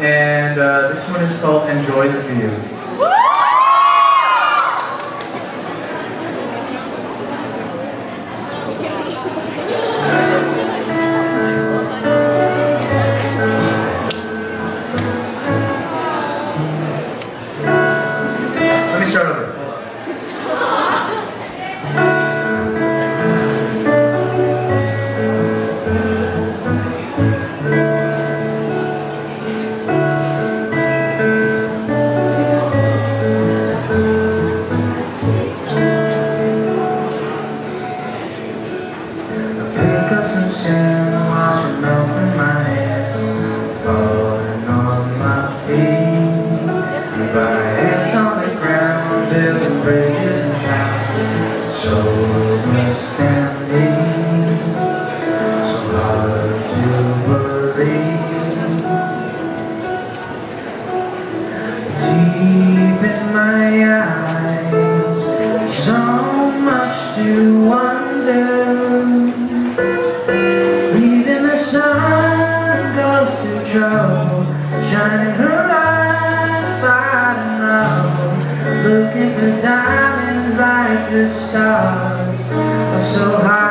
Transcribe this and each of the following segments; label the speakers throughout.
Speaker 1: and uh, this one is called Enjoy the View. Shining her light and low, looking for like the stars, are so high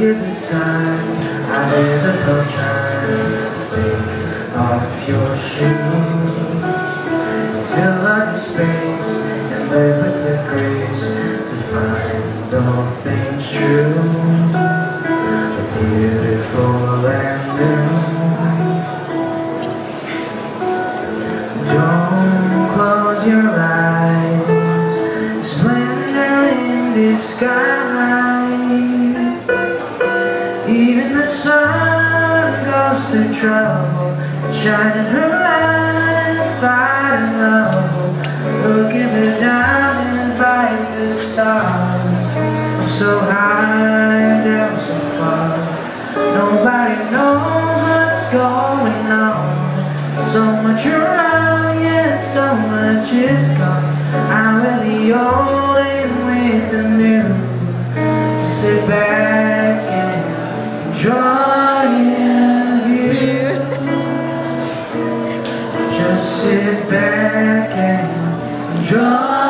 Speaker 1: At the time, I never trying to take off your shoes. Fill up your space and live with the grace to find all things true. Beautiful and new. Don't sun goes through trouble, shining her light and low. Looking for diamonds like the stars, so high down so far. Nobody knows what's going on. So much around, yet so much is gone. I'm with the old sit back and enjoy